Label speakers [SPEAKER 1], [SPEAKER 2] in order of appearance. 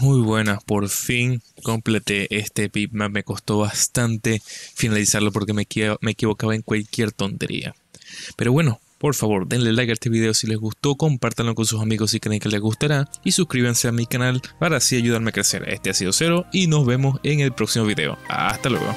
[SPEAKER 1] muy buena, por fin completé este bitmap, me costó bastante finalizarlo porque me, me equivocaba en cualquier tontería. Pero bueno, por favor, denle like a este video si les gustó, compártanlo con sus amigos si creen que les gustará y suscríbanse a mi canal para así ayudarme a crecer. Este ha sido Cero y nos vemos en el próximo video. Hasta luego.